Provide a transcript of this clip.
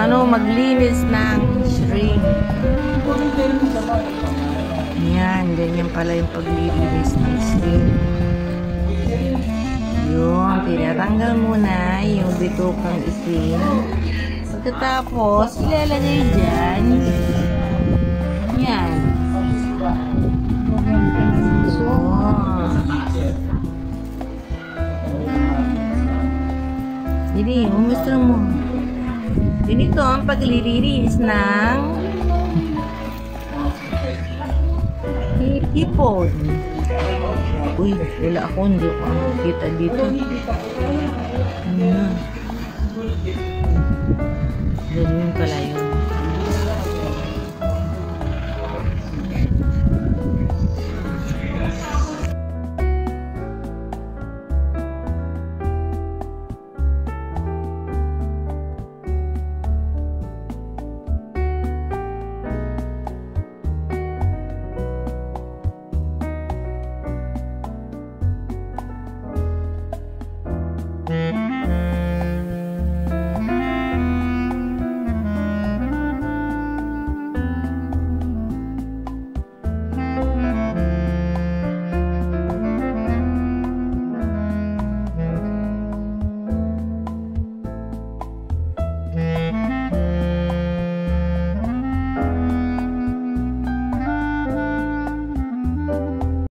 ano, maglinis ng shrink. Yan, ganyan pala yung paglinis ng shrink. Yun, pinatanggal muna yung bitukang itim. Pagkatapos, ilalagay dyan. Yan. So, Dili, umusta mo. Ganito ang paglilinis ng hipon. Uy, wala ako. Hindi ko makikita dito. Ganyan.